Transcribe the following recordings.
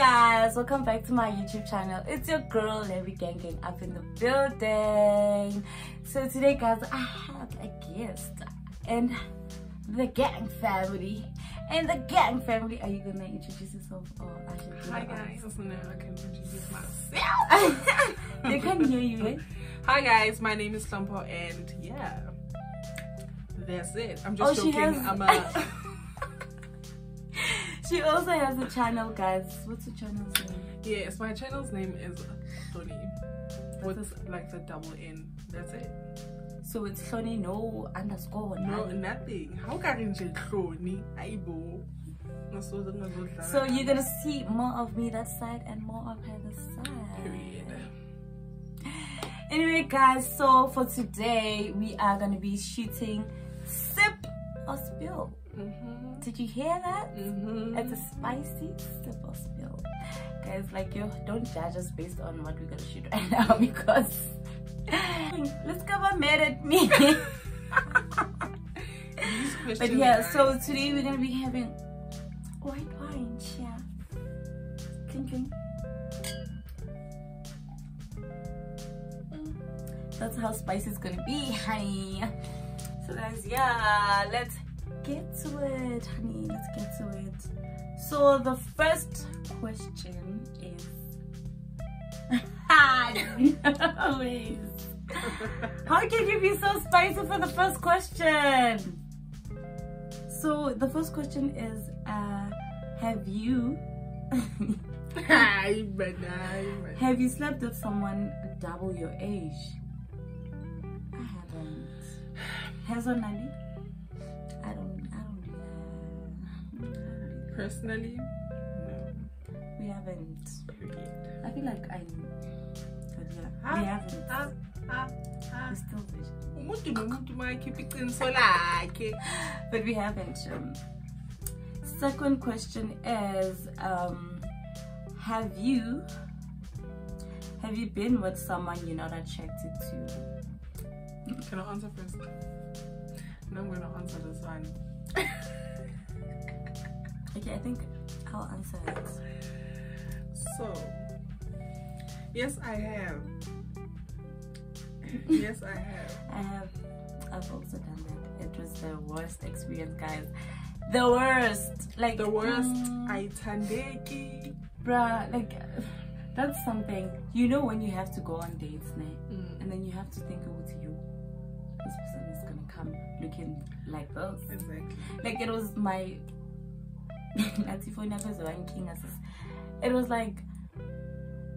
guys welcome back to my youtube channel. It's your girl larry gang gang up in the building. So today guys i have a guest and the gang family. And the gang family are you gonna introduce yourself or i should hi guys. now i can introduce myself. They can hear you eh? hi guys. My name is Sampo and yeah that's it. I'm just oh, joking. i'm a she also has a channel, guys. What's the channel's name? Yes, my channel's name is Sony. With like the double N. That's it. So it's Sony no underscore. No, nothing. How can you Sony? Aibo. So you're gonna see more of me that side and more of her this side. Period. Anyway, guys, so for today we are gonna be shooting sip or spill. Mm -hmm. Did you hear that? Mm-hmm. It's a spicy simple spill. Guys, like you don't judge us based on what we're gonna shoot right now because let's cover mad at me. but yeah, so today we're gonna be having white wine, yeah. Clink That's how spicy it's gonna be, honey. So guys, yeah, let's get to it, honey. Let's get to it. So the first question is How can you be so spicy for the first question? So the first question is uh have you have you slept with someone double your age? I haven't. Has or Nandi? Personally, no. We haven't. Period. I feel like I. Ah, we haven't. Ah, ah, ah. Still but we haven't. Um, second question is, um, have you have you been with someone you're not attracted to? Can I answer first? No, I'm gonna answer this one. Okay, I think I'll answer it. So, yes, I have. yes, I have. I have. I've also done that. It was the worst experience, guys. The worst. Like the worst. Um, I tandeki. Bruh, like that's something. You know when you have to go on dates, mm. and then you have to think about you. This person is gonna come looking like this. Exactly. Like it was my it was like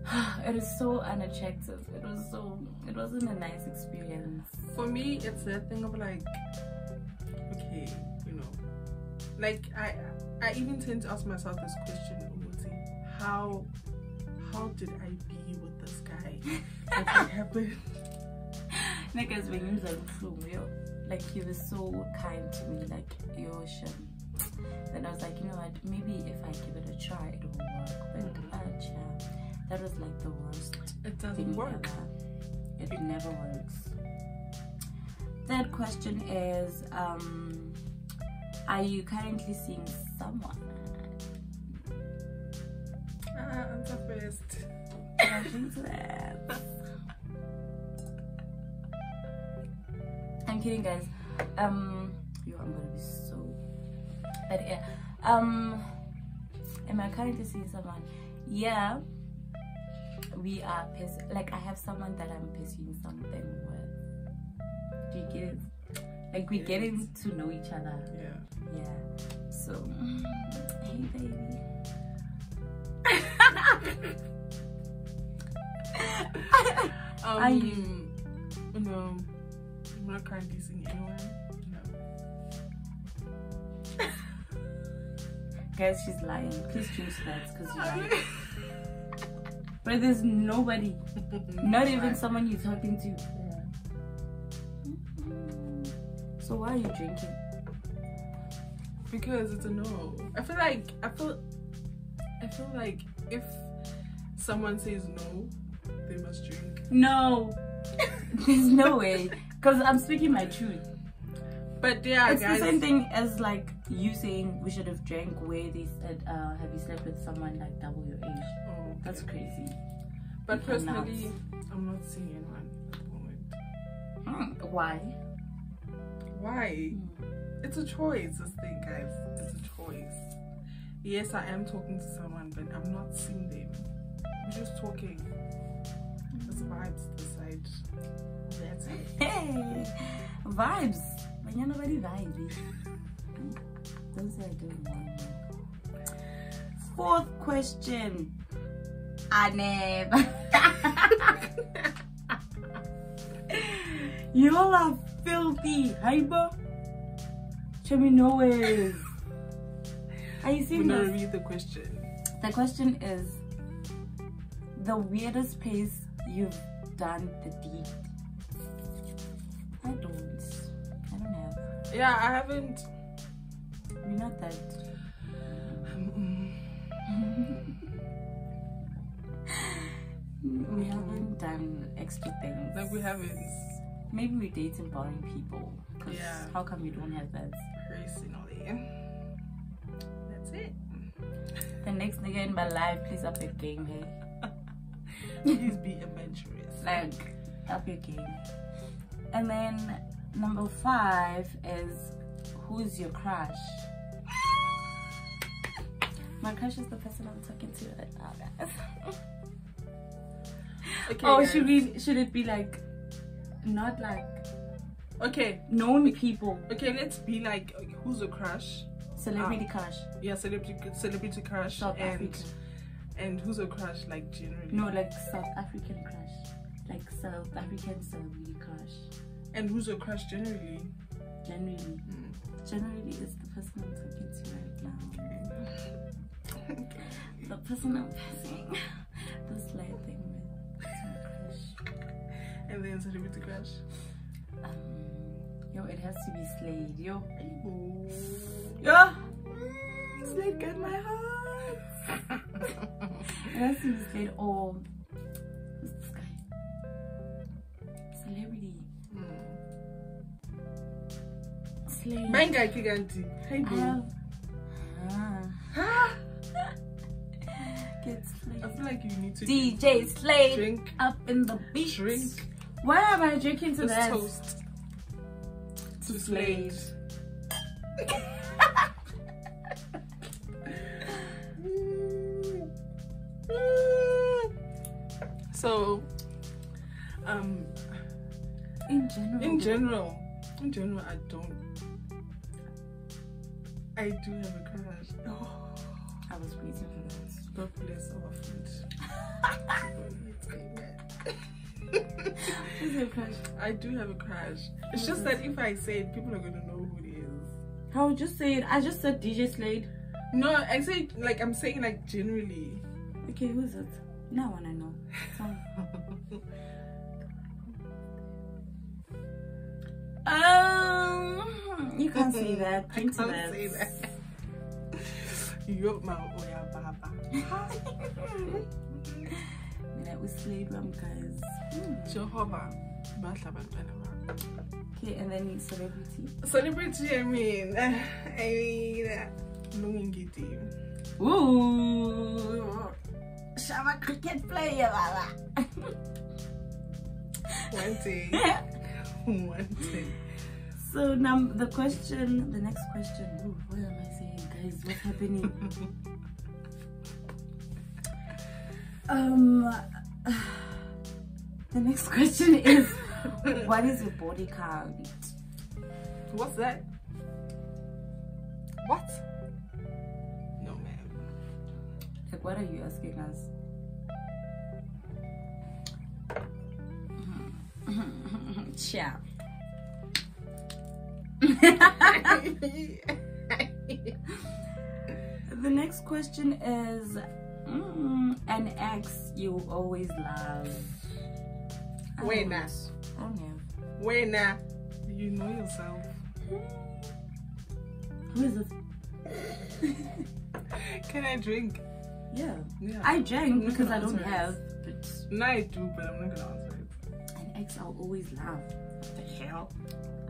it was so unattractive. It was so it wasn't a nice experience. For me it's that thing of like okay you know like i i even tend to ask myself this question how how did i be with this guy? What happened? Niggas when you like he was so kind to me like yo shim then I was like, you know what, maybe if I give it a try, it will work. But mm. uh, yeah, that was like the worst. It doesn't work. Ever. It never works. Third question is, um, are you currently seeing someone? Answer first. I'm kidding, guys. Um, yeah um am i currently seeing someone? Yeah. We are like i have someone that i'm pursuing something with. Do you get it? Like we're getting to know each other. Yeah. Yeah. So hey baby. Um, you no i'm not currently seeing anyone Guys, she's lying. Please choose that because you're lying. but there's nobody. Not even someone you're talking to. So why are you drinking? Because it's a no. I feel like I feel I feel like if someone says no, they must drink. No. There's no way. Because I'm speaking my truth. But yeah, it's guys. the same thing as like you saying we should have drank where they said, uh, have you slept with someone like double your age? Oh, That's crazy. But you personally, I'm not seeing anyone at the moment. Mm, Why? Why? It's a choice, this thing, guys. It's a choice. Yes, I am talking to someone, but I'm not seeing them. We're just talking. It's vibes decide. That's it. Hey, vibes. Banyana bari vibes. Don't say I don't want you. Fourth question. Aneb. you all are filthy. Hyper. Show me no ways. Are you seeing gonna this? read the question. The question is the weirdest place you've done the deed. I don't. I don't have. Yeah, I haven't. We're not that. we haven't done extra things. Like we haven't Maybe we're dating boring people. 'cause Yeah. How come you don't have that? personally. That's it. The next nigga in my life, please up your game, hey. Please be adventurous. like up your game. And then number five is who's your crush? My crush is the person I'm talking to right now, guys. Okay. oh, should we? Should it be like not like Okay. known people, Okay. Let's be like, who's a crush? celebrity ah. crush, Yeah, celebrity celebrity crush South and African? and who's a crush like generally. No, like South African crush, like South African celebrity crush. And who's a crush generally? Generally, Mm. generally is the person I'm talking to right now. Okay. The person I'm passing this light thing with is my crush. and then celebrity crush. Um, yo, it has to be Slade. Yo, Ooh. yo, Slade got my heart. It has to be Slade or Slade. Manga Kiganti. Hey I boo. have. Ah, Ah, get I feel like you need to DJ Slade drink up in the beach. drink Why am I drinking to this toast To. Slade. so, um, In general. in general, in general, I don't. I do have a crush. Oh, I was waiting for that. God bless our food. Who's your crush? I do have a crush. It's just that if I say it, people are gonna know who it is. I would just say it. I just said DJ Slade. No, I say like I'm saying like generally. Okay, who is it? Now one I know. Um, Mm, you can't say that. I can't say that. You're my Oya Baba. That was Slade Rum, guys. Hmm. Jehovah. Bahla bantwana bami. Okay, and then celebrity. Celebrity, I mean, I mean, uh, Lungi Ngidi. Ooh, Shama cricket player, Lala. One day. One day. So now the question, the next question. Ooh, what am I saying, guys? What's happening? um, the next question is, what is your body count? What's that? What? No, ma'am. Like, what are you asking us? Chia. The next question is mm, an ex you always love. I Wait, don't- don't have. Wait now. You know yourself. Who is it? Can I drink? Yeah. Yeah. I drank because I don't it. have. But No, I do, but I'm not gonna answer it. an ex I'll always love. What the hell?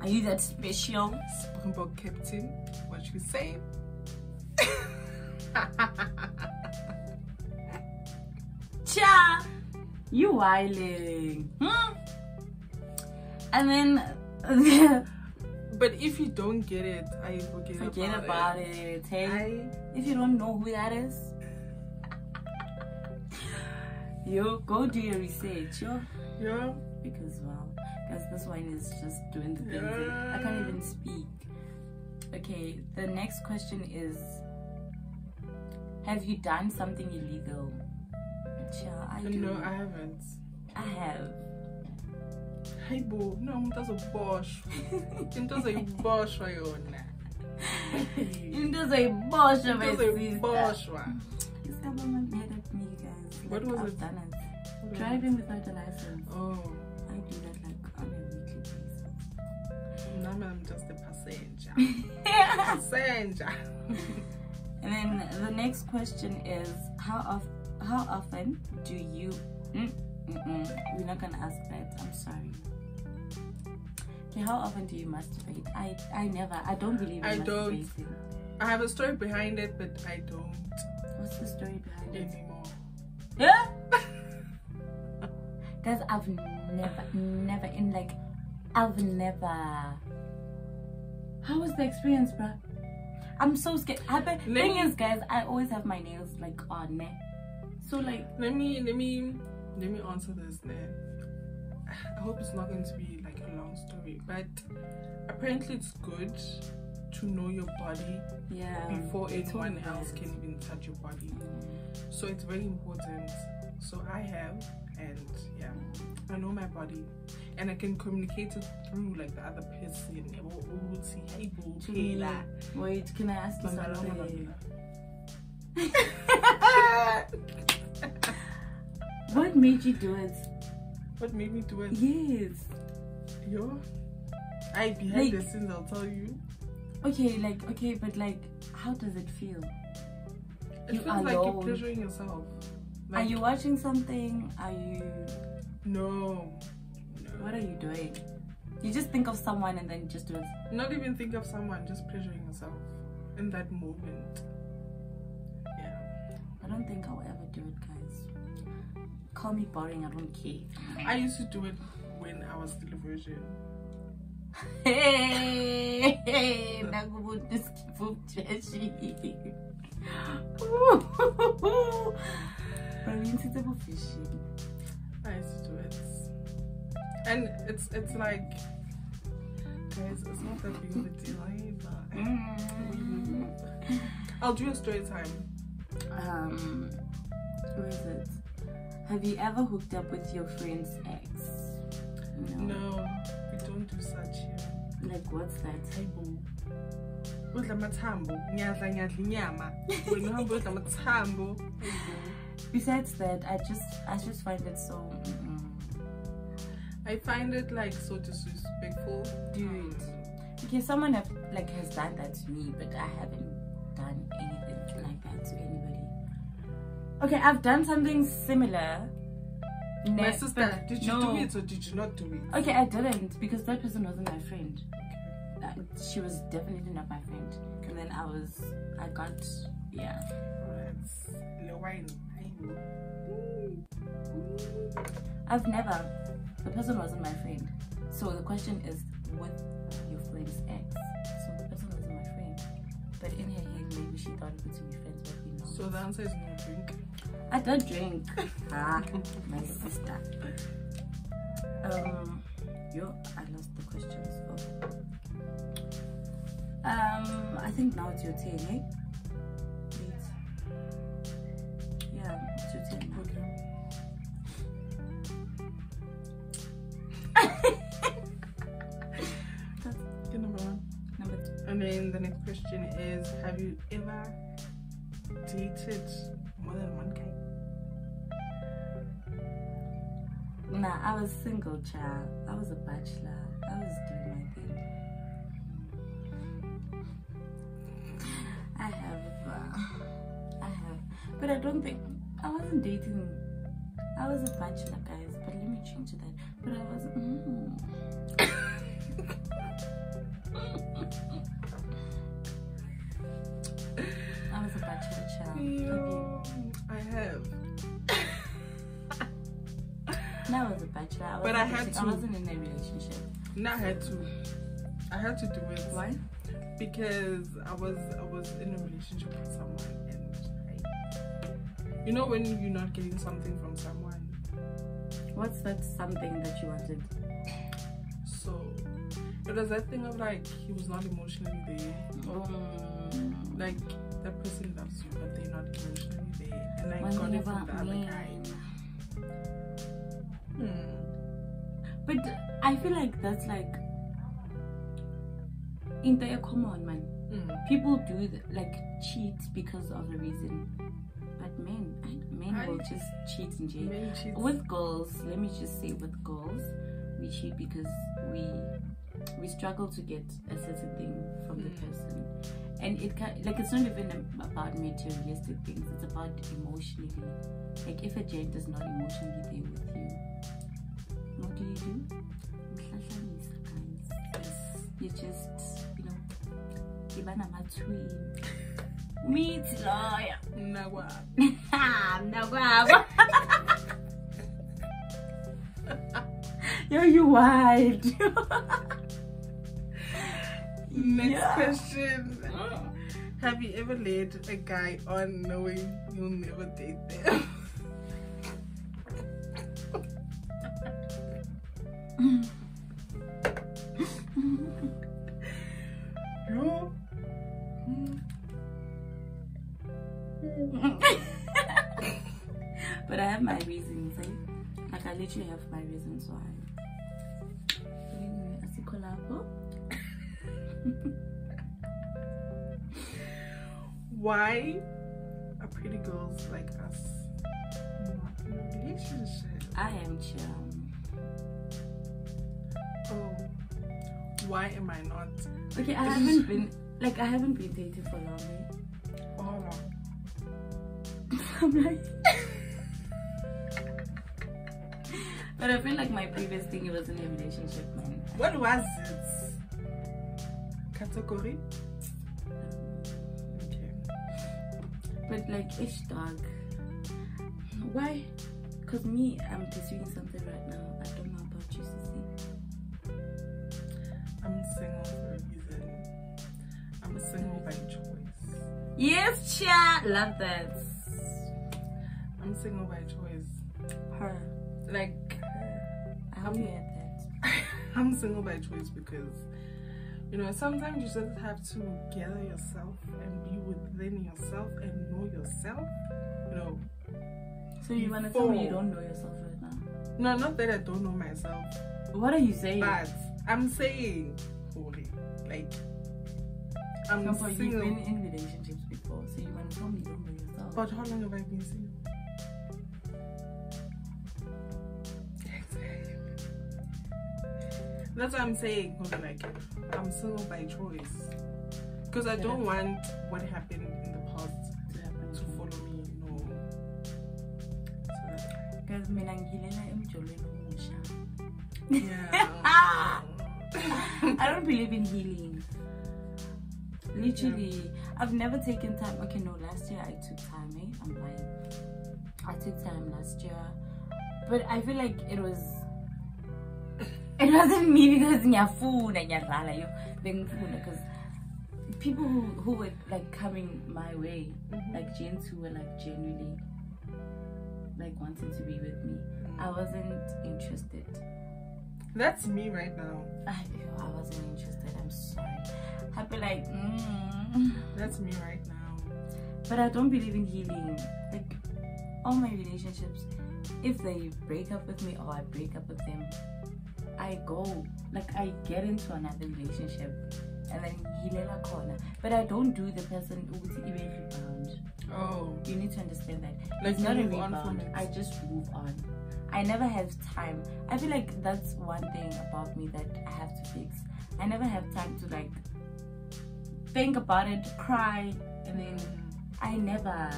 Are you that special? Springbok captain, what you say? Cha! You whiling. Hmm? And then but if you don't get it, I forget, forget about, about it. it. Hey, I if you don't know who that is, yo, go do your research, yo. yeah. Because wow, guys, this one is just doing the thing. I can't even speak. Okay, the next question is: Have you done something illegal? Cha, I do. No, I haven't. I have. Hey boo, no, umuntu azoboshwa. Into azoyiboshwa yona. Into zoyibosha my Into sister. azoyiboshwa. This government mad at me, guys. What was I've it? done it. Driving without a license. Oh, I'm just a passenger. Passenger. And then the next question is how of how often do you? Mm, mm-mm, we're not gonna ask that. I'm sorry. Okay, how often do you masturbate? I I never. I don't believe in I don't. I have a story behind it, but I don't What's the story behind it? anymore. Yeah. Guys, I've never, never in like, I've never. How was the experience, bruh? I'm so scared. I bet, Let thing me- is, guys, I always have my nails like on. Ne? So like, Let me let me let me answer this then. I hope it's not going to be like a long story, but apparently it's good to know your body yeah. before anyone else can even touch your body. Mm. So it's very important. So I have, I know my body, and I can communicate it through like the other person. See, hey, boo, To hey, me. Wait, can I ask you something? What made you do it? What made me do it? Yes. Yo, I behind Like- the scenes, I'll tell you. Okay, like, okay, but like, how does it feel? It You feels like you're pleasuring yourself. Are you watching something? Are you No. What are you doing? You just think of someone and then just do it. Not even think of someone, just pleasuring yourself in that moment. Yeah. I don't think I'll ever do it, guys. Call me boring, I don't care. I used to do it when I was still a virgin. Hey, hey, nakubona isikiphu trashy. Brilliant, it's a fishing. I used to do it. And it's it's like guys, it's not that big of a deal either. Mm. I'll do a story time. Um, who is it? Have you ever hooked up with your friend's ex? No, we don't do such here. Like, what's that? Hayibo. Udla amathambo, ngiyadla ngiyadla inyama. Wena uhamba udla amathambo. Hayibo. Besides that, I just, I just find it so. I find it like so disrespectful. Dude. Okay, someone have, like has done that to me, but I haven't done anything like that to anybody. Okay, I've done something similar. My Ne- sister, did you no. do it or did you not do it? Okay, I didn't because that person wasn't my friend. Uh, she was definitely not my friend. And then I was, I got, yeah. Wine. I've never. The person wasn't my friend. So the question is with your friend's ex. So the person wasn't my friend. But in her head, maybe she thought we could be friends, we know. So the answer is no drink. I don't drink. ah, my sister. Um, yo, I lost the questions. Oh. Um, I think now it's your turn, eh? now to more than one guy. Nah, I was single child. I was a bachelor. I was doing my thing. I have, uh, I have, but I don't think, I wasn't dating, I was a bachelor guys, but let me change that, but I was, mm. I have. Now I was a bachelor. I But I had dating- I wasn't in a relationship. And I had to. I had to do it. Why? Because I was I was in a relationship with someone and I, you know when you're not getting something from someone. What's that something that you wanted? So it was that thing of like he was not emotionally there. Um, Like that person loves you but they're not emotionally there. And I one got it from the other guy. Hmm. But I feel like that's like in the common man. Hmm. People do th- like cheat because of a reason, but men, men I- will just cheat in jail. With girls, let me just say, with girls, we cheat because we we struggle to get a certain thing from the Mm. person, and it can like it's not even about materialistic things. It's about emotionally. Like if a gent is not emotionally there with you, what do you do? You just you know, give iba namatwin. Meet lawyer. Mnakwa. mnakwabo yo you wild Next Yeah. question. Have you ever led a guy on knowing you'll never date them? no. but I have my reasons eh? like I literally have my reasons why Why are pretty girls like us not in a relationship? I am chill. Oh. Why am I not? okay I haven't been like I haven't been dating for long eh? Oh, how long? I'm like but I feel like my previous thing it was in a relationship man What was it? Category? But like each dog, why? Cause me, I'm pursuing something right now. I don't know about you, Sissy. I'm single for a reason. I'm single by choice. Yes, chat. Love that. I'm single by choice. Her. Like, I hope you heard that. I'm single by choice because, you know, sometimes you just have to gather yourself and be within yourself and know yourself. You know, So you wanna tell me you don't know yourself right now? no, not that I don't know myself, What are you saying? but I'm saying, holy, like, I'm Sampo, you've been in relationships before, so you wanna tell me you don't know yourself? But how long have I been single? That's what I'm saying. Like, I'm single by choice. Because I don't want what happened in the past To happen to to follow me. No. So mina ngilela yeah. I don't believe in healing. Literally, I've never taken time. Okay, no, last year I took time, eh? I'm lying. I took time last year. But I feel like it was. It wasn't me because ngiyafuna ngiyadlala yo bengifuna because people who, who were like coming my way Mhm. like gents who were like genuinely like wanting to be with me I wasn't interested That's me right now. I, I wasn't interested. I'm sorry. I'd be like, mm. That's me right now. but I don't believe in healing. Like all my relationships, if they break up with me or I break up with them, I go like I get into another relationship and then hilela corner. But I don't do the person ukuthi ibe rebound. Oh. You need to understand that. Like it's not a rebound. I just move on. I never have time. I feel like that's one thing about me that I have to fix. I never have time to like think about it, cry, and then I never.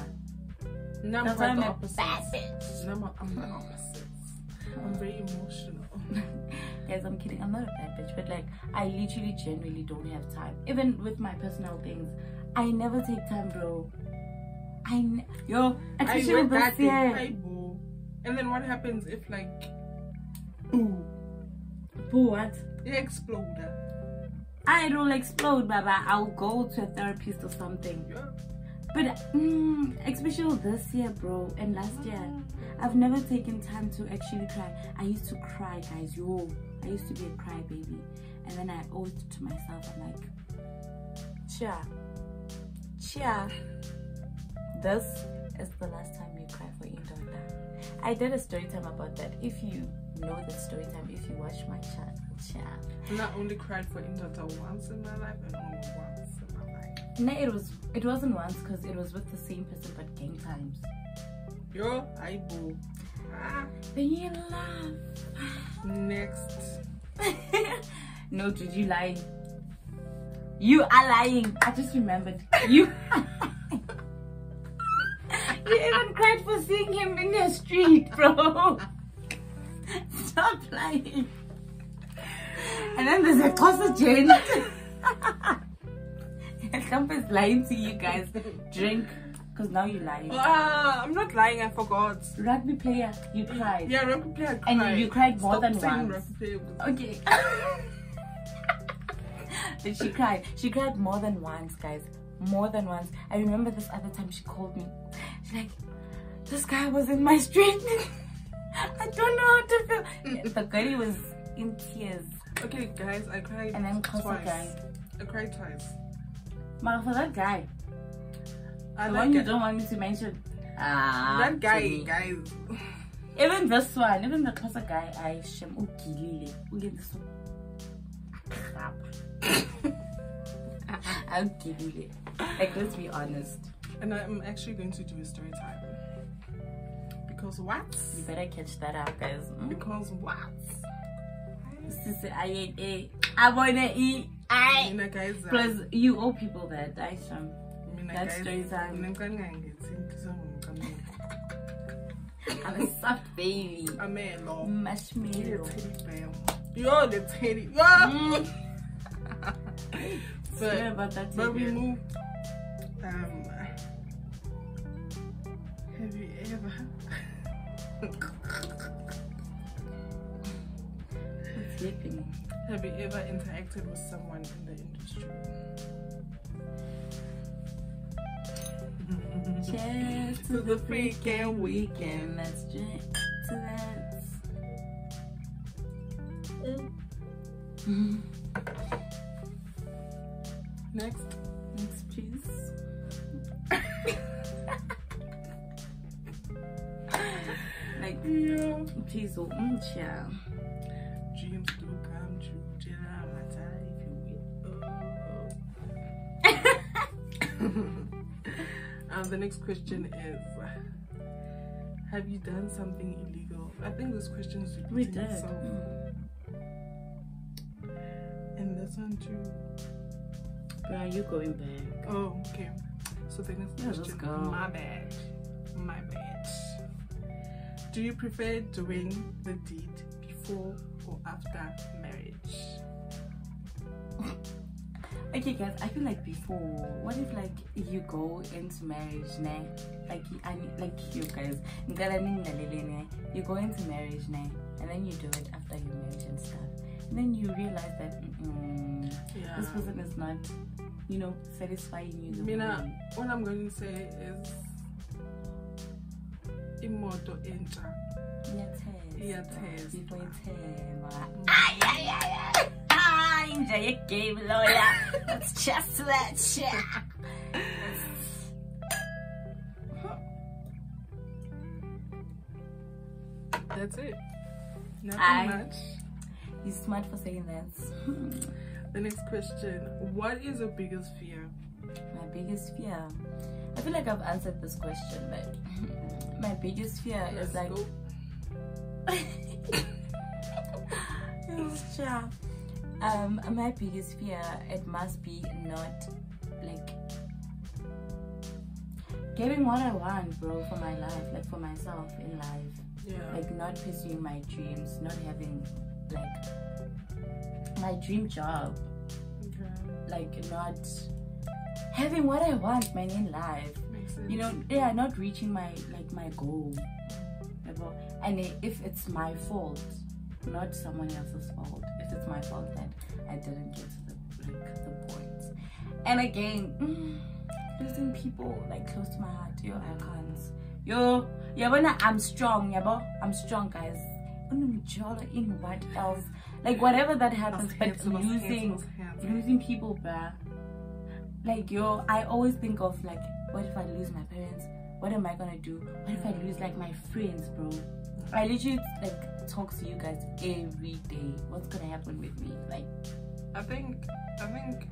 No, I'm That's why I'm the a opposite. bad. No, I'm the opposite. I'm very emotional. Guys, I'm kidding. I'm not a bad bitch, but like I literally genuinely don't have time. Even with my personal things, I never take time, bro. I kn- yo, I especially read this year. And then what happens if like boo? Boo, what? You explode. I don't explode, Baba. I'll go to a therapist or something. Yeah. But mm, especially this year, bro, and last year, I've never taken time to actually cry. I used to cry, guys. Yo, I used to be a crybaby, and then I owed to myself. I'm like, chia, chia. This is the last time you cry for Indota. I did a story time about that. If you know the story time, if you watch my channel, chia. And I only cried for Indota once in my life and only once in my life. No, it was it wasn't once because it was with the same person but gang times. Yo, I boo. Ah, Then you laugh. next. no, did you lie? You are lying. I just remembered. You. you even cried for seeing him in the street, bro. Stop lying. And then there's a Xhosa Jane. Campus lying to you guys. Drink, because now you're lying. Ah, I'm not lying. I forgot. Rugby player, you cried. Yeah, rugby player. I And you cried more Stop than saying once. Rugby player. Okay. Did she cried? She cried more than once, guys. More than once. I remember this other time she called me. She's like, this guy was in my street. I don't know how to feel. The girl was in tears. Okay, guys, I cried And then twice. guy. I cried twice. But for that guy, I the like one you don't want me to mention. Ah, that guy, Jimmy. guys. Even this one, even the Xhosa guy, I shem ukilile. Uke this one. Crap. I'm kidding. Like, let's be honest. And I'm actually going to do a story time. Because what? You better catch that up, guys. Mm? Because what? Sisi, I, I, I wanna eat. I. Mina guys. Plus, you owe people that. I sham. Mina that's guys, story time. mina ngicane ngangithi ngizongicamela. I'm a soft baby. Amelo. Marshmallow. Yo, the teddy. Yo. Mm. Sorry about that. but we move. Um. Have you ever? Sleeping. Have you ever interacted with someone in the industry? Cheers to the freaking weekend. Let's drink to that. Mm. Next. Next, please. like, Yeah. please, oh, mm, child. The next question is Have you done something illegal? I think this question is repeating did. itself. Mm. And this one too. Where are you going back? Oh, okay. So the next Yeah, let's question. go. My bad. My bad. Do you prefer doing the deed before or after marriage? Okay, guys, I feel like before, what if like you go into marriage, ne? Like, you- I mean, like you guys, ngicela ningilalele, ne? you go into marriage, ne? and then you do it after your marriage and stuff. And then you realize that mm, Yeah. this person is not, you know, satisfying you. The Mina, what I'm going to say is imoto entsha Iyathesta. Iyathesta. Before Ay, nje ye-game lawyer. Let's just that shit. that's it nothing I- much You're smart for saying that. the next question what is your biggest fear My biggest fear. I feel like I've answered this question, but my biggest fear Let's is like. go. It's true. Um, my biggest fear it must be not like getting what I want, bro, for my life, like for myself in life. yeah like not pursuing my dreams, not having like my dream job, okay like not having what I want, man, in life. you know yeah not reaching my like my goal yabo. and if it's my fault not someone else's fault it's my fault that i didn't get to the like the point. And again mm, losing people like close to my heart yo i can't. Yo yabona i'm strong yeah, yabo i'm strong guys. In what else? Like whatever that happens but losing losing people bruh. Like yo i always think of like what if i lose my parents? What am i gonna do? What if i lose like my friends bro? I literally like talk to you guys every day what's gonna happen with me like I think I think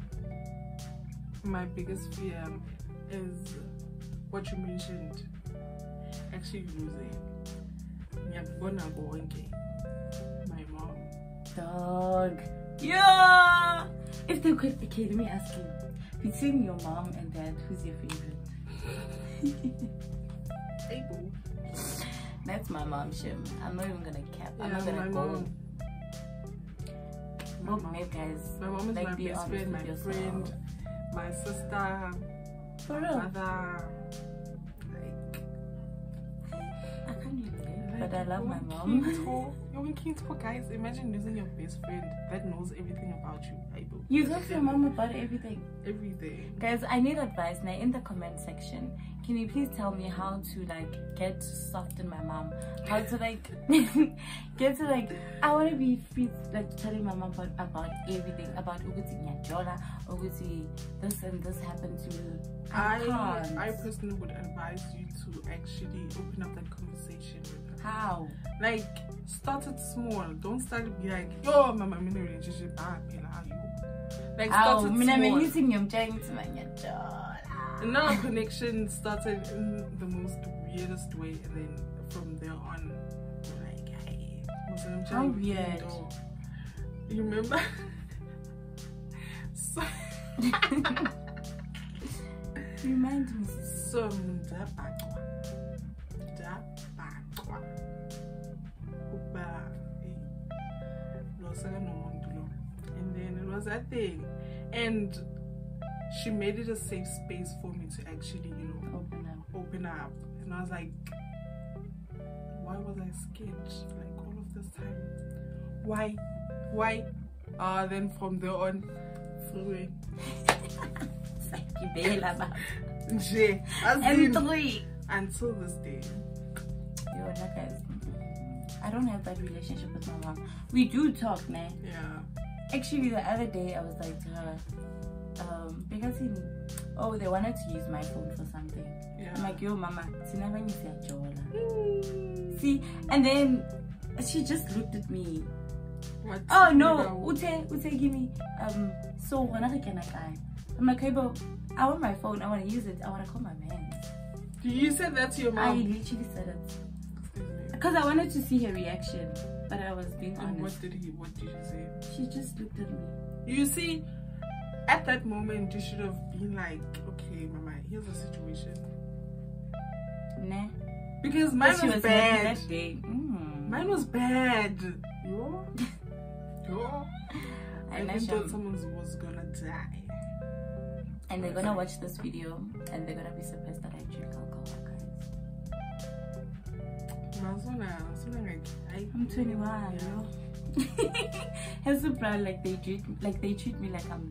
my biggest fear is what you mentioned. Actually losing. Ngiyakubona konke. My mom. dog yeah if they could okay let me ask you between your mom and dad who's your favorite boo. That's my mom shim i'm not even gonna cap i'm not gonna my go mom. My Look, mom. maybe guys My mom is like, my best friend, my yourself. friend, my sister, for my real mother. Like, i can't like, but i love my mom you're in Kinto, guys. Imagine losing your best friend that knows everything about you. Hey boo. you talk to your mom about everything Everything. Guys, I need advice now in the comment section. Can you please tell me how to like get to soften my mom? How to like get to like I want to be free like telling my mom about, about everything about Uguti Nyajola, Uguti this and this happened to me. I, I can't. I personally would advise you to actually open up that conversation with her. How? Like, start it small. Don't start to be like, yo, mama, I'm in a relationship. Ah, Pela, you? Like, start it Mina small. using your to my Nyajola. And our connection started in the most weirdest way, and then from there on, we're like, hey, How weird. You remember? so, Remind me. so was that thing and she made it a safe space for me to actually you know Open up. open up and i was like why was i scared like all of this time why why uh then from there on freeway Sakibela, ba. nje as And in, three. until this day Yo, that guy's. I don't have that relationship with my mom. We do talk, man. yeah Actually, the other day I was like to her, um, because he, oh, they wanted to use my phone for something. yeah I'm like, yo, mama, siyajola. See, and then she just looked at me. What? Oh no, ute, ute, give me. Um, so when I can I? I'm like, hey, but I want my phone. I want to use it. I want to call my man. You said that to your mom? I literally said it because I wanted to see her reaction, but I was being And what did he? What did you say? She just looked at me. You see, at that moment, you should have been like, okay, mama, here's the situation. Nah. Because mine was, was bad. Mm. Mine was bad. Yo, yo. I thought someone was gonna die. and they're gonna watch this video and they're gonna be surprised that I drink alcohol. Mazona, Mazona, like, I, I'm 21, Yeah. yo. It's so proud, like they treat like they treat me like I'm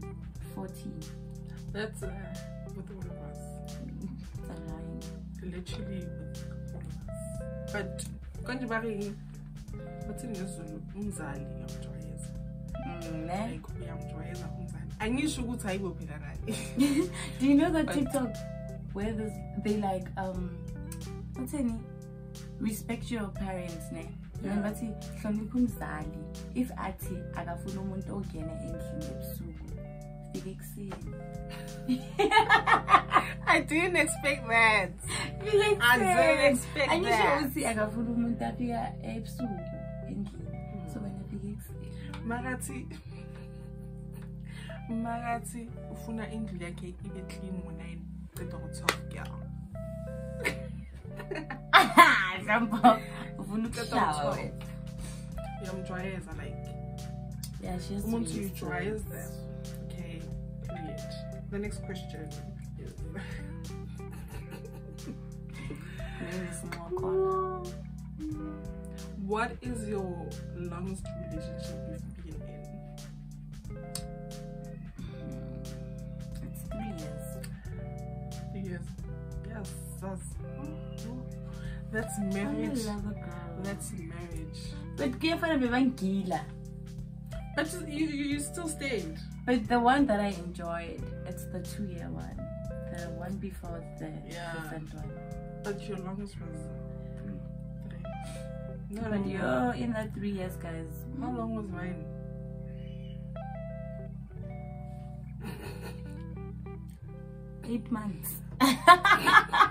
14. That's uh, with all of us. It's a lying. literally with all of us. But konje bari bathini ngesiZulu umzali uyamjwayeza. Mm, ne? Like uyamjwayeza umzali. Angisho ukuthi hayibo phela naye. Do you know that TikTok where this, they like um what's it? Respect your parents, ne? Yeah. And bathi hlonipha umzali. If athi akafuna umuntu ongena endlini ebusuku, fika ekuseni. I didn't expect that. I didn't expect Angisho that. ukuthi akafuna umuntu afika ebusuku endlini. So wena fika ekuseni. Makathi Makathi ufuna indlu yakhe ibe clean ngo-9 ceda ngo-12 girl. Ufuna Ceda ukushawa. ngo-12. Uyamjwayeza like Yeah, she has to umuntu be used to uyijwayeza them. Okay, period. The next question is What is your longest relationship you've been in? Hmm. it's three years Yes. Yes. That's, that's I'm a marriage. girl That's marriage. but kuyafana bebangila But just- you, you, you still stayed. but the one that i enjoyed it's the two year one the one before the Yeah. recent one But your longest was three. No, but no, no. you're in that three years guys How long was mine? eight months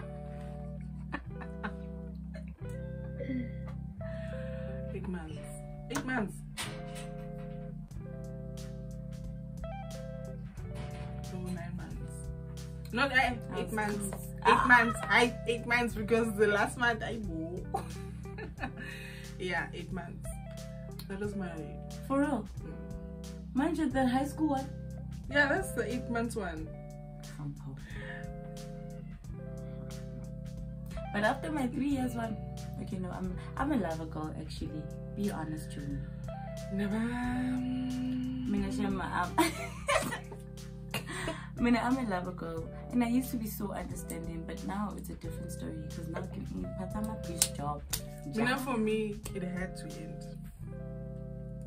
Eight months. No, nine months. Not I eight months. close. Eight Ah. months. I eight months because the last month I wore. yeah, eight months. That was my. for real mind you the high school one Yeah, that's the eight months one. Somehow. But after my three years one, okay, know, I'm I'm a lover girl actually. Be honest to me. Never. Mina I'm a lover girl, and I used to be so understanding, but now it's a different story because now I'm part my bitch job. Mina, for me, it had to end.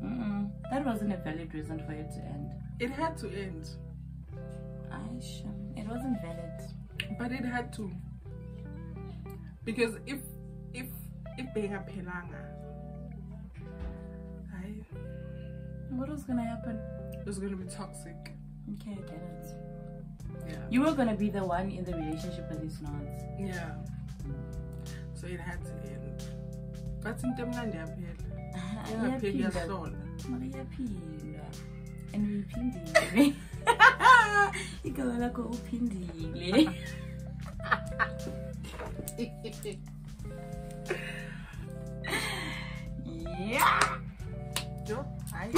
Mm-mm. That wasn't a valid reason for it to end. It had to end. I it wasn't valid. But it had to. Because if if if bengaphelanga I What was gonna happen? it was gonna be toxic. Okay, I get it. Yeah. You were gonna be the one in the relationship but it's not Yeah. So it had to end. But into mnandi yaphela. Ingapheli. Mara iyaphinda. And uyiphindile. igama lakho uphindile Yo, hayi.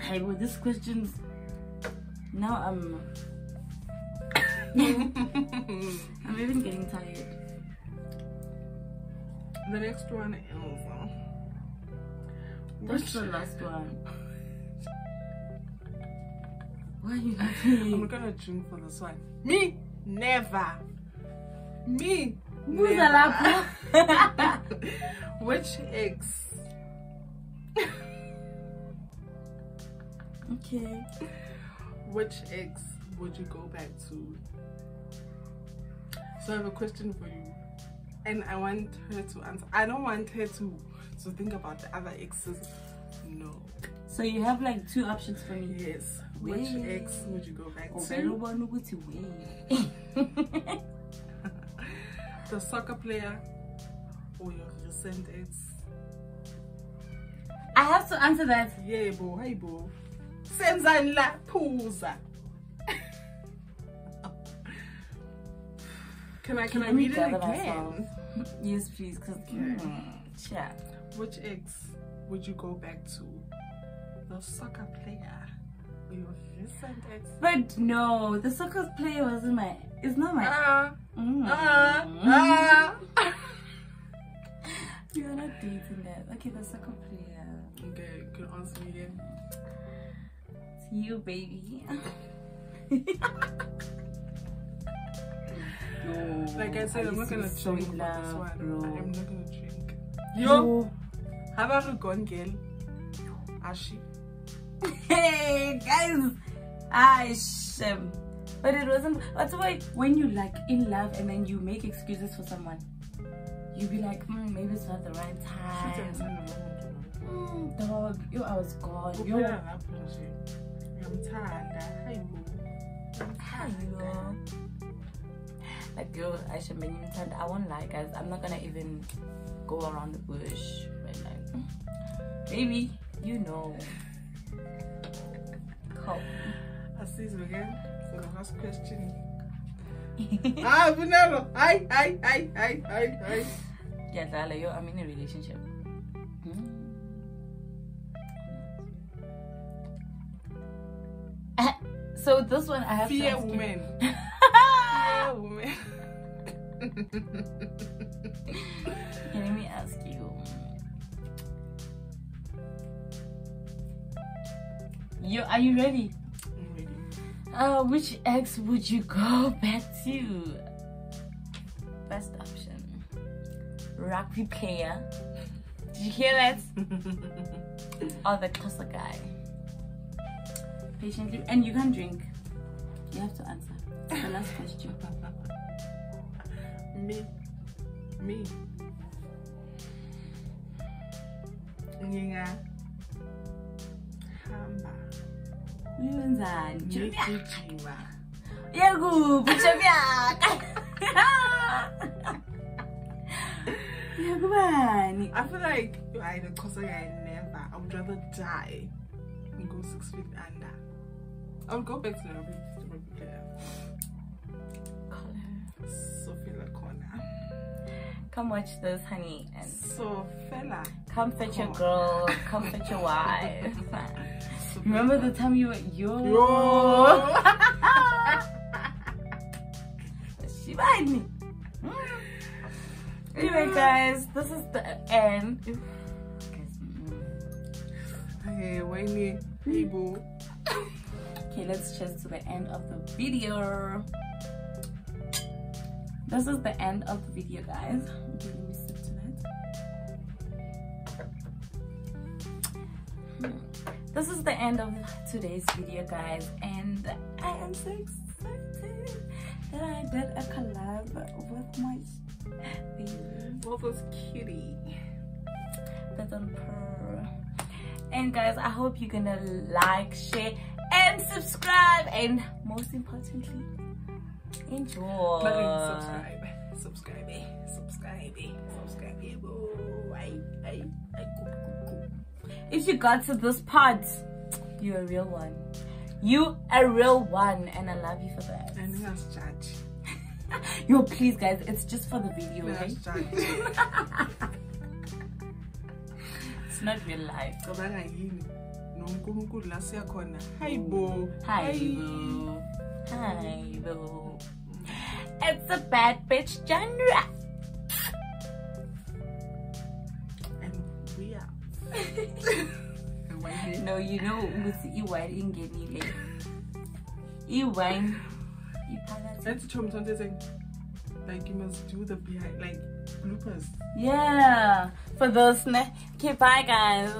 hey well these questions now i'm i'm even getting tired. The next one is uh, that's the last one why are you I'm gonna drink for this one. Me never. Me never. Which ex? okay Which ex would you go back to? So I have a question for you, and I want her to answer. I don't want her to to think about the other exes. No. so you have like two options for me Yes. Which Wait. ex would you go back uvele to? ubone ukuthi we The soccer player or your recent ex? i have to answer that Yebo, hayibo. Senzani la phuza. Can I can I read it gather again? myself. yes please because yeah hmm, Which ex would you go back to? The soccer player or your recent ex? but no the soccer player wasn't my it's not my Ah, Mm. ah, ah. you're not dating that okay the soccer player Okay, good answer me again. it's you baby no, Like I said, I'm not gonna so drink in for this love, one. bro. I'm not gonna drink. Yo. How about a gone girl? Ashi. Hey guys I shame but it wasn't that's why when you like in love and then you make excuses for someone you be like mm, maybe it's not the right time mm, dog yo I was gone yo nje. Ngiyamthanda. Hayibo. Hello. Like girl, I should be intend. I won't lie, guys. I'm not gonna even go around the bush. But like, baby, you know. Cool. Assise again for the last question. ah, Bunelo. Hi, hi, hi, hi, hi, hi. yeah, Dala, yo, I'm in a relationship. Hmm. So this one I have to Fear ask you. Fear women. Okay, let me ask you. You are you ready? I'm ready. Uh, which ex would you go back to? First option, rugby player. Did you hear that? or the Xhosa guy? Patiently, and you can drink. You have to answer. The last question. Me. Me. Nginga. Uyenzani? Ngigijima. Yakuphi champion? Yakubani? I feel like I the cause I never. I would rather die and go six feet under. I would go back to the. Sophie Lacona. Come watch this, honey, and So fella. Come fetch your girl, comfort your wife. Remember the time you were yo? Yo. she lied me. Anyway, guys, this is the end. Mm. Hey, Wayne, people. Okay, let's just to the end of the video. This is the end of the video, guys. This is the end of today's video, guys, and I am so excited that I did a collab with my. What was cutie? On per. And guys, I hope you're gonna like, share, and subscribe, and most importantly, enjoy. Subscribe. Subscribe. Subscribe. Subscribe. eh, oh, I. If you got to this part, you're a real one. You a real one, and I love you for that. And let's judge. Yo, please, guys, it's just for the video, judge. It's not real life. nonkulunkulu la siyakhona hayi bo Hi, boo. Hi, boo. It's a bad bitch genre. No, you know ukuthi i-wine ingenile. I-wine iphakathi. That's Chom Tonte saying, like, you must do the behind, like, bloopers. Yeah, for those. Okay, bye guys.